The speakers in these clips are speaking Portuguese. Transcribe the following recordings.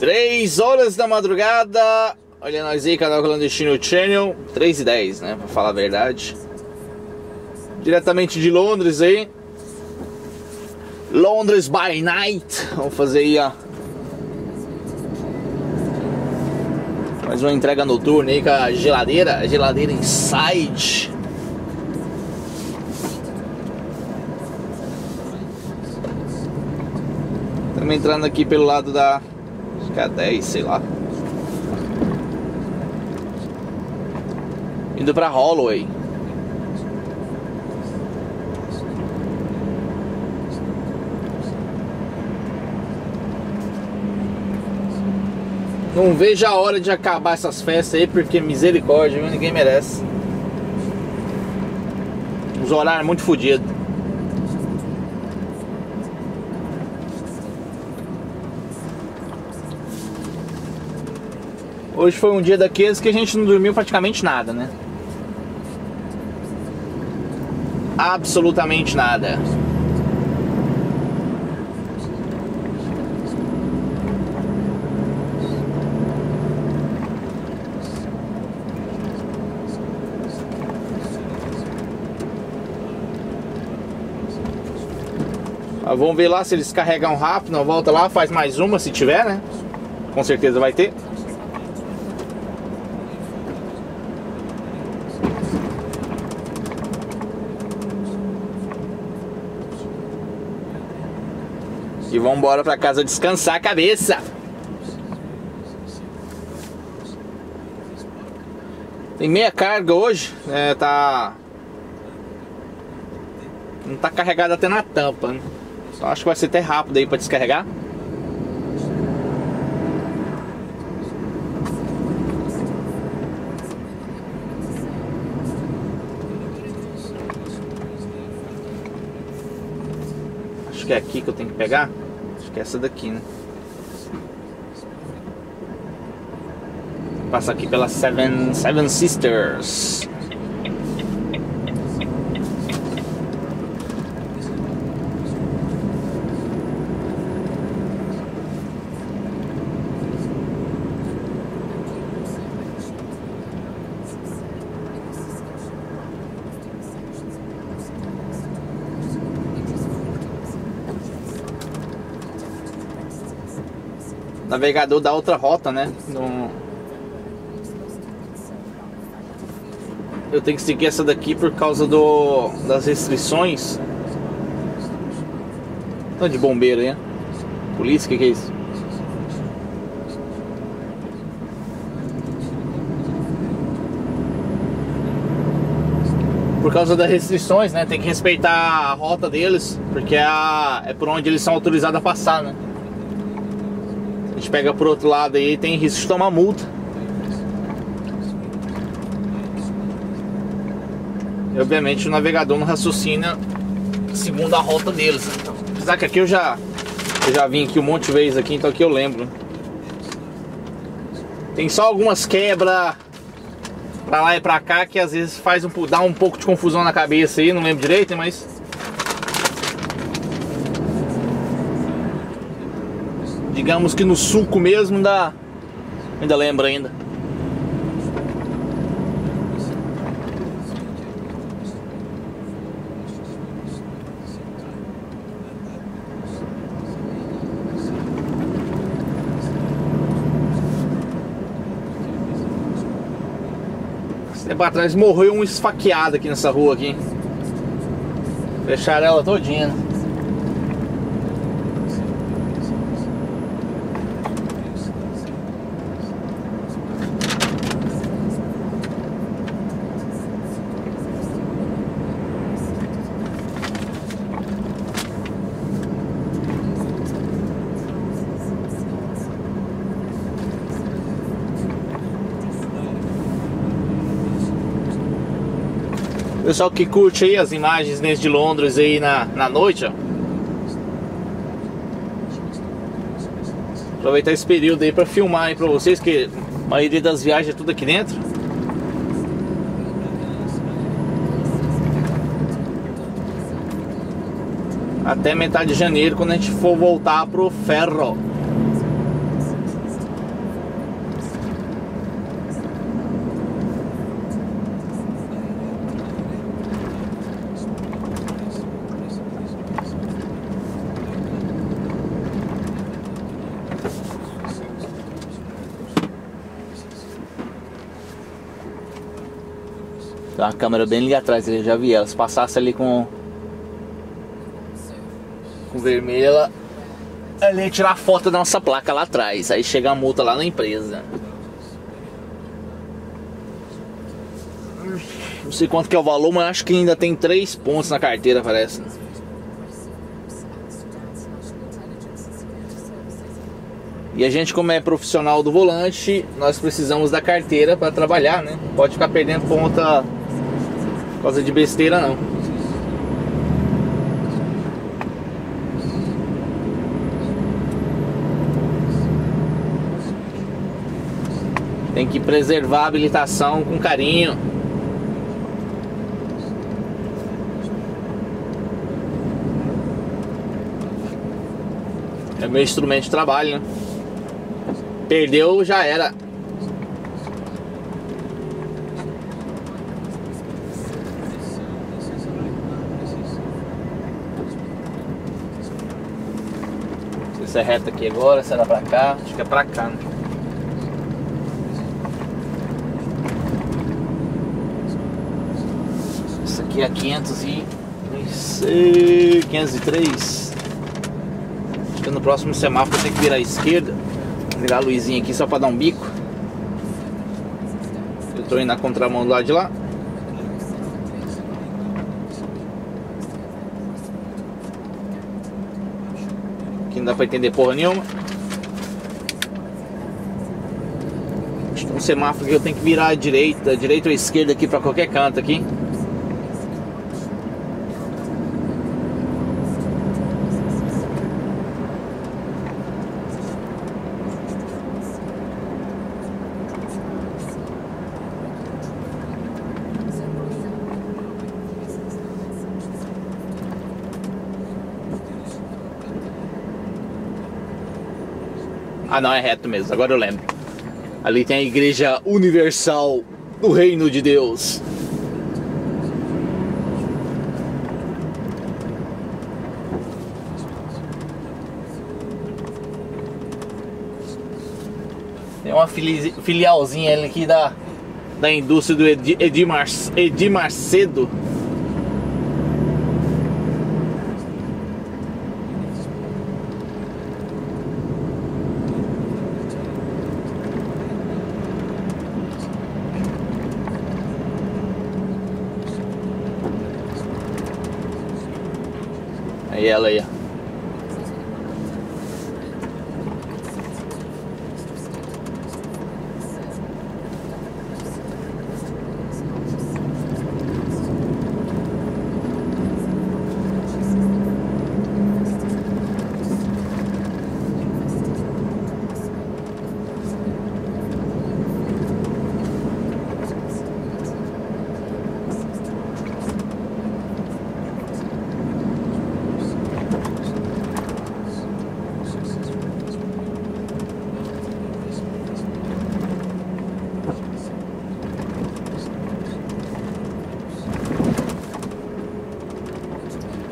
3 horas da madrugada. Olha nós aí, canal Clandestino Channel. 3 e 10, né? Pra falar a verdade. Diretamente de Londres aí. Londres by night. Vamos fazer aí, ó. Mais uma entrega noturna aí com a geladeira. A geladeira inside. Estamos entrando aqui pelo lado da Acho que é 10, sei lá. Indo pra Holloway. Não vejo a hora de acabar essas festas aí, porque misericórdia, ninguém merece. Os horários muito fodidos. Hoje foi um dia daqueles que a gente não dormiu praticamente nada, né? Absolutamente nada. Vamos ver lá se eles carregam rápido, não volta lá, faz mais uma se tiver, né? Com certeza vai ter. Vamos embora pra casa descansar a cabeça. Tem meia carga hoje, é, tá. Não tá carregado até na tampa, né? Só acho que vai ser até rápido aí pra descarregar. Acho que é aqui que eu tenho que pegar. Acho que é essa daqui, né? Passa aqui pela Seven, Seven Sisters. Navegador da outra rota, né? No... Eu tenho que seguir essa daqui por causa do das restrições. Tô de bombeiro, hein? Polícia, o que, que é isso? Por causa das restrições, né? Tem que respeitar a rota deles, porque é, a, é por onde eles são autorizados a passar, né? Gente pega por outro lado aí tem risco de tomar multa. E obviamente o navegador não raciocina segundo a rota deles. Né? Então, apesar que aqui eu já eu já vim aqui um monte de vezes aqui, então aqui eu lembro. Tem só algumas quebras pra lá e pra cá que às vezes faz um, dá um pouco de confusão na cabeça aí, não lembro direito, mas Digamos que no suco mesmo ainda, ainda lembra ainda. tempo atrás morreu um esfaqueado aqui nessa rua aqui. Fecharam ela todinha. Né? Pessoal que curte aí as imagens de Londres aí na, na noite, ó. Aproveitar esse período aí para filmar aí para vocês que a maioria das viagens é tudo aqui dentro. Até metade de janeiro quando a gente for voltar pro ferro. Tem uma câmera bem ali atrás, eu já vi ela. Se passasse ali com. Com vermelho, ela. Ia tirar foto da nossa placa lá atrás. Aí chega a multa lá na empresa. Não sei quanto que é o valor, mas acho que ainda tem três pontos na carteira, parece. E a gente, como é profissional do volante, nós precisamos da carteira para trabalhar, né? Pode ficar perdendo ponta por causa de besteira, não. Tem que preservar a habilitação com carinho. É meu instrumento de trabalho, né? Perdeu, já era. Se é reto aqui agora, será pra cá? Acho que é pra cá, né? Isso aqui é 500 e... 503 Acho que no próximo semáforo tem que virar à esquerda Ligar a luzinha aqui só pra dar um bico. Eu tô indo na contramão do lado de lá. Não dá pra entender porra nenhuma. Acho que um semáforo que eu tenho que virar à direita, direita ou esquerda aqui pra qualquer canto aqui. Ah, não, é reto mesmo, agora eu lembro. Ali tem a Igreja Universal do Reino de Deus. Tem uma filialzinha aqui da, da indústria do Edir, Edir, Mar, Edir Aí ela aí, ó.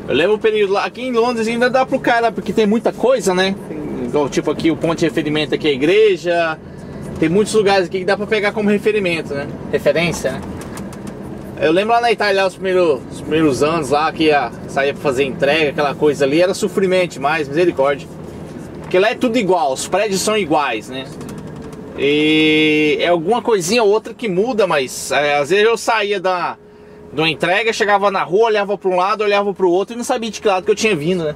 Eu lembro o período lá, aqui em Londres ainda dá pro cara, porque tem muita coisa, né? Igual tipo aqui o ponto de referimento aqui é a igreja. Tem muitos lugares aqui que dá pra pegar como referimento, né? Referência, né? Eu lembro lá na Itália, os primeiros, os primeiros anos lá, que ia, saía pra fazer entrega, aquela coisa ali, era sofrimento demais, misericórdia. Porque lá é tudo igual, os prédios são iguais, né? E é alguma coisinha ou outra que muda, mas é, às vezes eu saía da de uma entrega, chegava na rua, olhava para um lado, olhava para o outro e não sabia de que lado que eu tinha vindo, né?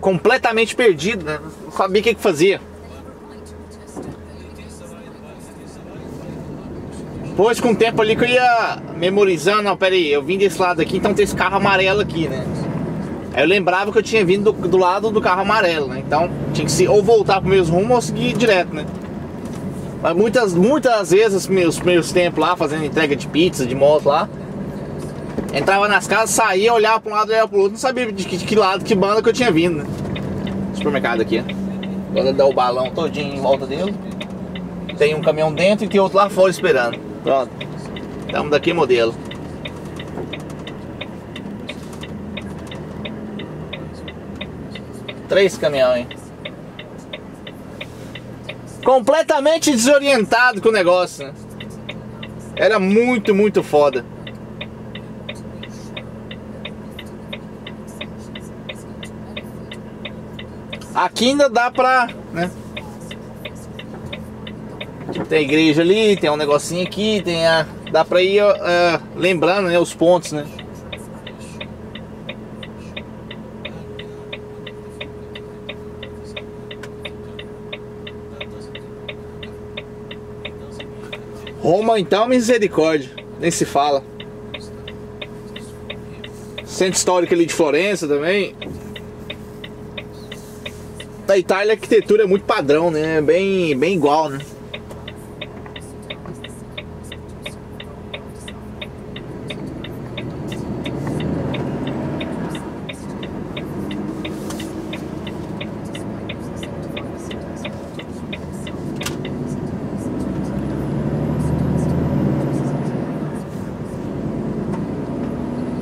Completamente perdido, né? Não sabia o que, que fazia. Depois, com o tempo ali que eu ia memorizando, não, pera aí, eu vim desse lado aqui, então tem esse carro amarelo aqui, né? Aí eu lembrava que eu tinha vindo do, do lado do carro amarelo, né? Então tinha que se, ou voltar pro mesmo rumo ou seguir direto, né? Mas muitas, muitas vezes, meus primeiros tempos lá, fazendo entrega de pizza, de moto lá, Entrava nas casas, saía, olhava para um lado, olhava para o outro, não sabia de que, de que, lado, que banda que eu tinha vindo, né? Supermercado aqui, ó. Agora dá o balão todinho em volta dele. Tem um caminhão dentro e tem outro lá fora esperando. Pronto. Estamos daqui modelo. Três caminhões. Completamente desorientado com o negócio, né? Era muito, muito foda. Aqui ainda dá pra, né? Tem a igreja ali, tem um negocinho aqui, tem a. Dá pra ir uh, lembrando né, os pontos, né? Roma então misericórdia, nem se fala. Centro histórico ali de Florença também. Na Itália a arquitetura é muito padrão, né? Bem, bem igual, né?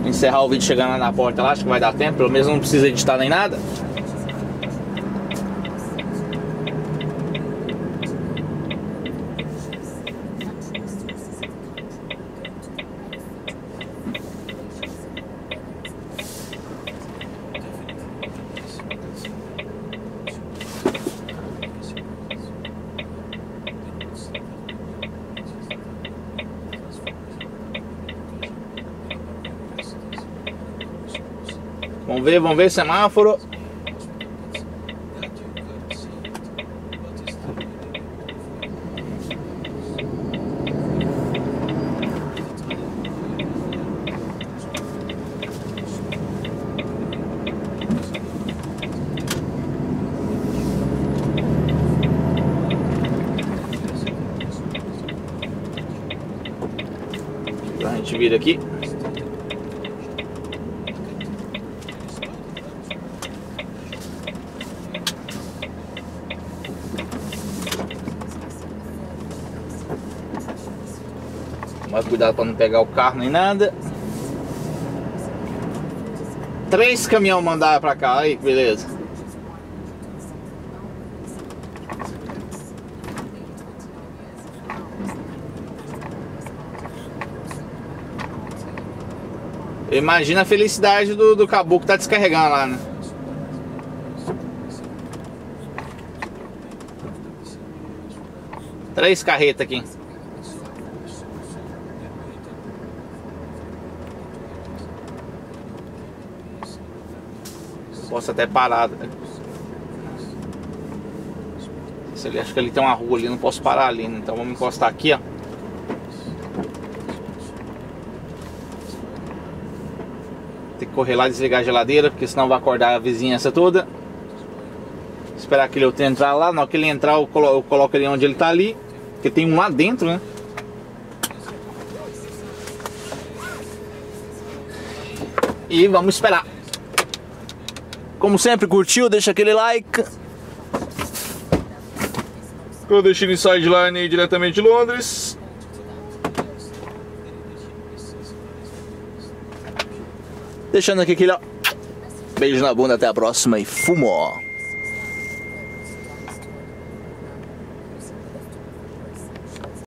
encerrar o vídeo chegando lá na porta lá, acho que vai dar tempo, pelo menos não precisa editar nem nada. Vamos ver, vamos ver semáforo. A gente vira aqui. Cuidado para não pegar o carro nem nada. Três caminhão mandaram para cá, aí beleza. Imagina a felicidade do, do caboclo que tá descarregando lá, né? Três carretas aqui. Posso até parar. Acho que ali tem uma rua ali, não posso parar ali, né? então vamos encostar aqui, ó. Tem que correr lá desligar a geladeira, porque senão vai acordar a vizinhança toda. Esperar aquele outro entrar lá, na hora que ele entrar eu coloco, eu coloco ele onde ele tá ali, porque tem um lá dentro, né? E vamos esperar. Como sempre, curtiu? Deixa aquele like. Eu deixei no sideline diretamente de Londres. Deixando aqui aquele ó. Beijo na bunda, até a próxima e fumo!